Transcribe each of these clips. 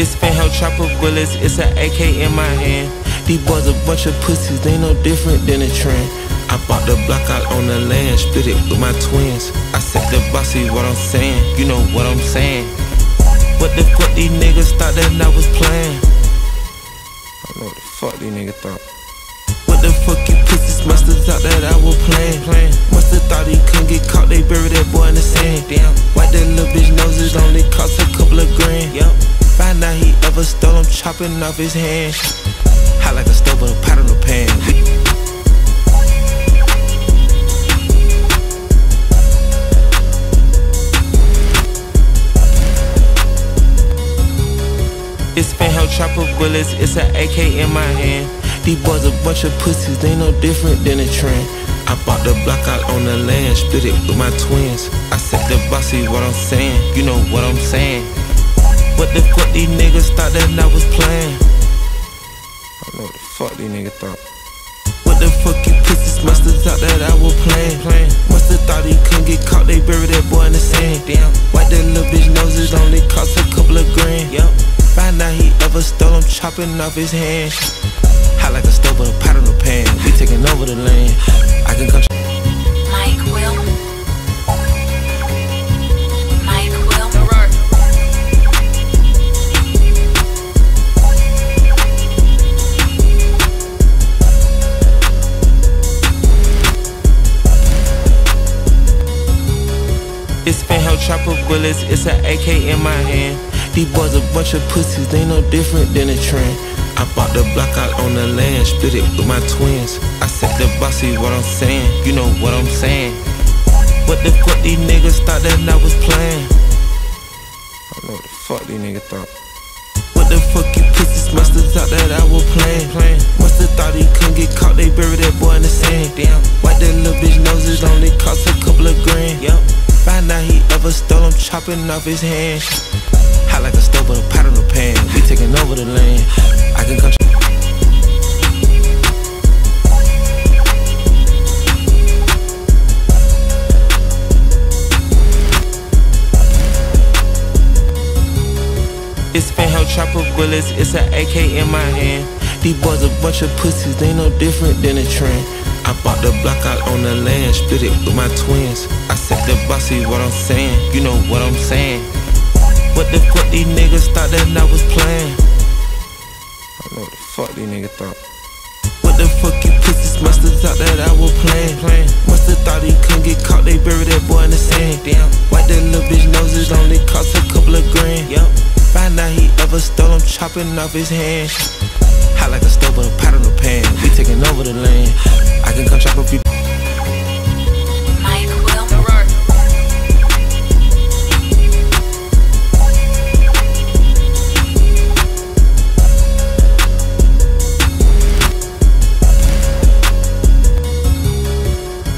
It's fanhell chopper bullets, it's an AK in my hand. These boys a bunch of pussies, they no different than a trend. I bought the block out on the land, split it with my twins. I said the bossy, what I'm saying, you know what I'm saying. What the fuck these niggas thought that I was playing? I don't know what the fuck these niggas thought. What the fuck you pussies musta thought that I was playing? Musta thought he couldn't get caught, they buried that boy in the sand. Chopping off his hand. Hot like a stove with a pot on the pan. It's It's fanhell chopper bullets, it's an AK in my hand. These boys a bunch of pussies, they no different than a trend. I bought the block out on the land, split it with my twins. I said the bossy, what I'm saying, you know what I'm saying. What the fuck these niggas thought that I was playing? I don't know what the fuck these niggas thought. What the fuck you pussies musta thought that I was playing? playing. Musta thought he couldn't get caught, they buried that boy in the sand. Damn, white that little bitch nose, it only cost a couple of grand. Yep. find out he ever stole, I'm chopping off his hand. It's fanhell chopper bullets, it's an AK in my hand. These boys a bunch of pussies, they no different than a trend. I bought the block out on the land, split it with my twins. I said the bossy, what I'm saying, you know what I'm saying. What the fuck these niggas thought that I was playing? I don't know what the fuck these niggas thought. What the fuck you pussies musta thought that I was playing? playing. Musta thought he couldn't get caught, they buried that boy in the sand. Damn, white that little bitch nose, it only cost a couple of grand. Yup, find out he ever stole, I'm chopping off his hand. Hot like a stove with a pot on the pan. We taking over the land. I can control. It's fanhell chopper bullets, it's an AK in my hand. These boys a bunch of pussies, they no different than a trend. I bought the block out on the land, split it with my twins. I said the bossy, what I'm saying, you know what I'm saying. What the fuck these niggas thought that I was playing? I don't know what the fuck these niggas thought. What the fuck you pussies musta thought that I was playing? playing. Musta thought he couldn't get caught, they buried that boy in the sand. Damn, white that little bitch nose, it only cost a couple of grand. Yep. find out he ever stole, I'm chopping off his hand. Hot like a stove with a pot on the pan. We taking over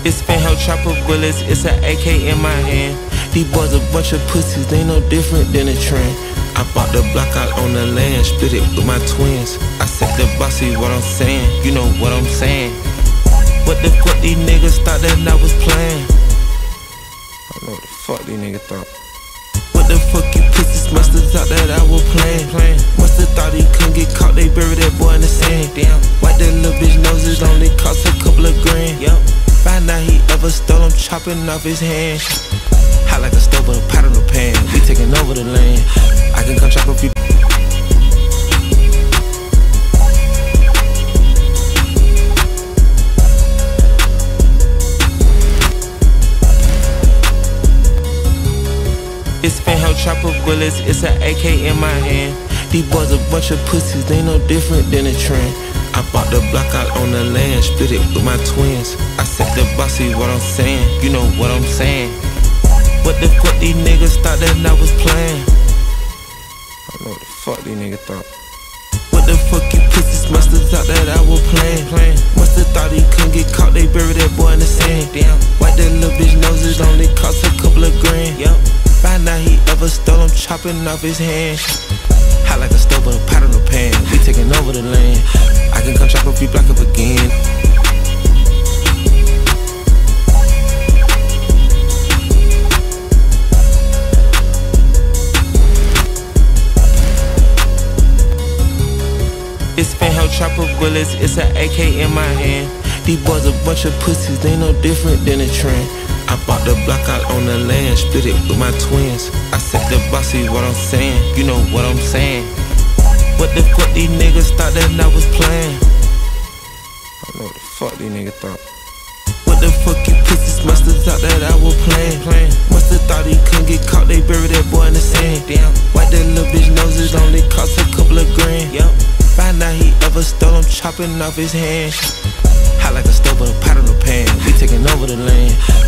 It's fanhell chopper bullets, it's an AK in my hand. These boys a bunch of pussies, they no different than a trend. I bought the block out on the land, split it with my twins. I said the bossy, what I'm saying, you know what I'm saying. What the fuck these niggas thought that I was playing? I don't know what the fuck these niggas thought. What the fuck you pussies musta thought that I was playing? playing. Musta thought he couldn't get caught, they buried that boy in the sand. Damn, white that little bitch nose, it only cost a couple of grand. Yup, find out he ever stole, I'm chopping off his hand. Hot like a stove with a pot on the pan. We taking over the land. I can come chop a few. It's fanhell chopper bullets, it's an AK in my hand. These boys a bunch of pussies, they no different than a trend. I bought the block out on the land, split it with my twins. I said the bossy, what I'm saying, you know what I'm saying. What the fuck these niggas thought that I was playing? I don't know what the fuck these niggas thought. What the fuck you pussies musta thought that I was playing? playing. Musta thought he couldn't get caught, they buried that boy in the sand. Damn, white that little bitch noses, only cost a couple of grand. Yup, pistol, I'm chopping off his hands. Hot like a stove with a pot on the pan. We taking over the land. I can come chop a few block up again. It's been hell chopper bullets, it's an AK in my hand. These boys a bunch of pussies, they no different than a trend. I bought the block out on the land, split it with my twins. I said the bossy, what I'm saying, you know what I'm saying. What the fuck these niggas thought that I was playing? I know what the fuck these niggas thought. What the fuck you pussies must have thought that I was playing? playing. Must have thought he couldn't get caught, they buried that boy in the sand. Damn, white that little bitch nose, it only cost a couple of grand. Yup, find out he ever stole, I'm chopping off his hand. Hot like a stove with a pot on the pan. We taking over the land.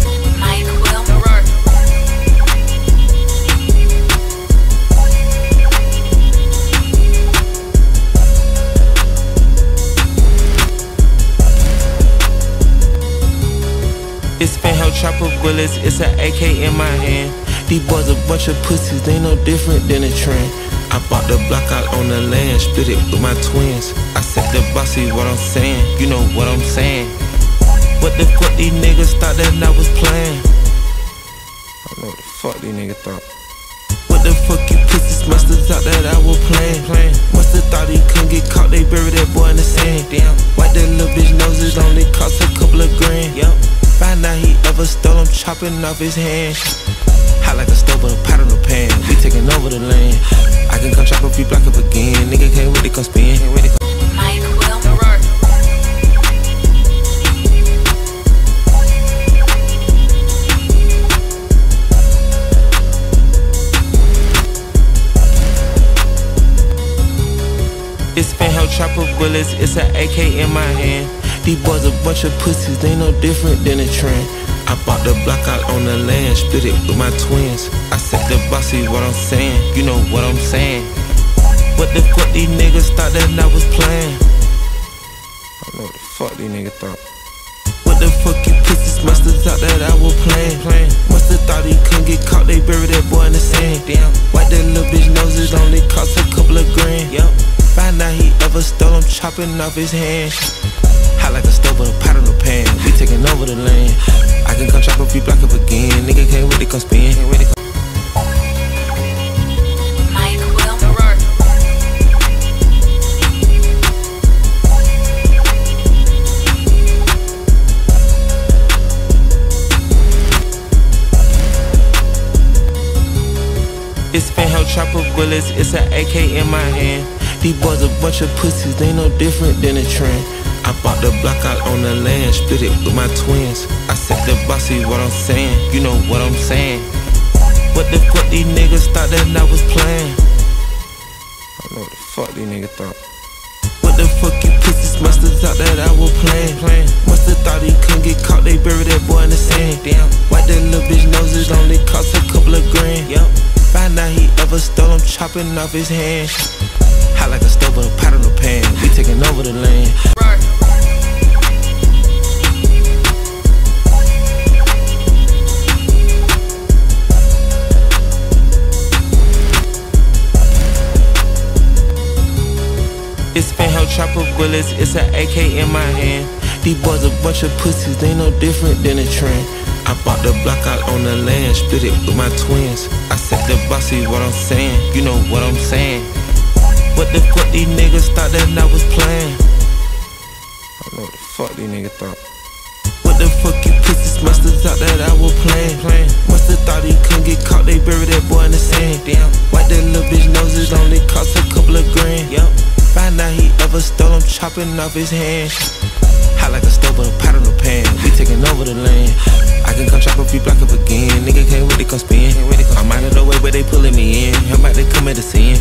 It's fanhell chopper bullets, it's an AK in my hand. These boys a bunch of pussies, they no different than a trend. I bought the block out on the land, split it with my twins. I said the bossy, what I'm saying, you know what I'm saying. What the fuck these niggas thought that I was playing? I know what the fuck these niggas thought. What the fuck you pussies must have thought that I was playing. Must have thought he couldn't get caught, they buried that boy in the sand. Damn, chopping off his hand. Hot like a stove with a pot on the pan. We taking over the land. I can come chop a few block up again. Nigga can't wait to come spin. Can't wait to come. It's fanhell chopper bullets, it's an AK in my hand. These boys a bunch of pussies, they no different than a trend. I bought the block out on the land, split it with my twins. I said the bossy, what I'm saying, you know what I'm saying. What the fuck these niggas thought that I was playing? I know what the fuck these niggas thought. What the fuck you pussies must have thought that I was playing, playing. Must have thought he couldn't get caught, they buried that boy in the sand. Damn, white that little bitch nose, it only cost a couple of grand. Yup, find out he ever stole, I'm chopping off his hand. Hot like a stove with a pot on the pan. We taking over the land. I can come chop a few block up again. Nigga can't wait to come spin. Can't wait to come Mike Will. It's fanhell chopper bullets, it's an AK in my hand. These boys a bunch of pussies, they no different than a trend. I bought the block out on the land, split it with my twins. I said the bossy, what I'm saying, you know what I'm saying. What the fuck these niggas thought that I was playing? I know what the fuck these niggas thought. What the fuck you pussies must have thought that I was playing, playing. Must have thought he couldn't get caught, they buried that boy in the sand. Damn, white that little bitch nose, it only cost a couple of grand. Yup, find out he ever stole, I'm chopping off his hand. Hot like a stove with a pot on the pan. We taking over the land. It's fanhell chopper bullets, it's an AK in my hand. These boys a bunch of pussies, they no different than a trend. I bought the block out on the land, split it with my twins. I said the bossy, what I'm saying, you know what I'm saying. What the fuck these niggas thought that I was playing? I don't know what the fuck these niggas thought. What the fuck you pussies must have thought that I was playing? playing. Must have thought he couldn't get caught, they buried that boy in the sand. Damn. Wipe that little bitch nose, it only cost a couple of grand. Yep. Find out he ever stole, I'm chopping off his hand. Hot like a stove with a pot on the pan. We taking over the land. I can come chop a few block up again. Nigga can't wait to come spin. I'm out of the way where they pulling me in. I'm about to commit a sin.